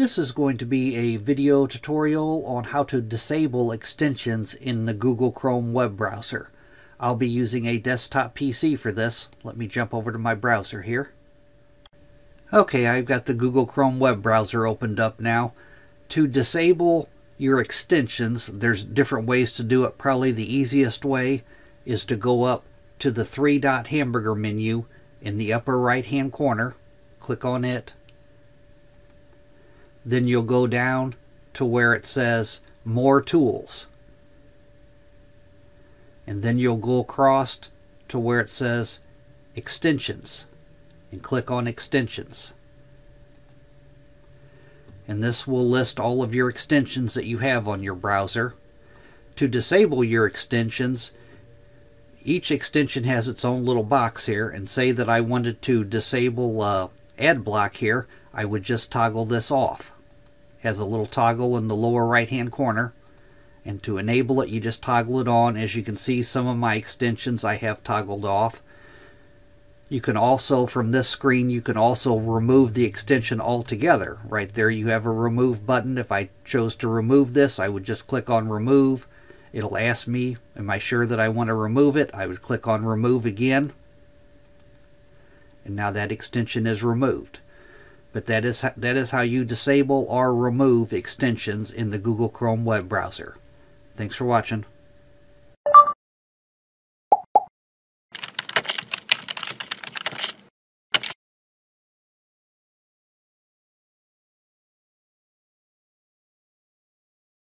This is going to be a video tutorial on how to disable extensions in the Google Chrome web browser. I'll be using a desktop PC for this. Let me jump over to my browser here. Okay, I've got the Google Chrome web browser opened up now. To disable your extensions, there's different ways to do it. Probably the easiest way is to go up to the three dot hamburger menu in the upper right hand corner. Click on it. Then you'll go down to where it says more tools. And then you'll go across to where it says extensions and click on extensions. And this will list all of your extensions that you have on your browser. To disable your extensions each extension has its own little box here and say that I wanted to disable uh, ad block here I would just toggle this off. It has a little toggle in the lower right hand corner and to enable it you just toggle it on. As you can see some of my extensions I have toggled off. You can also from this screen you can also remove the extension altogether. Right there you have a remove button. If I chose to remove this I would just click on remove. It'll ask me am I sure that I want to remove it. I would click on remove again and now that extension is removed. But that is, that is how you disable or remove extensions in the Google Chrome web browser. Thanks for watching.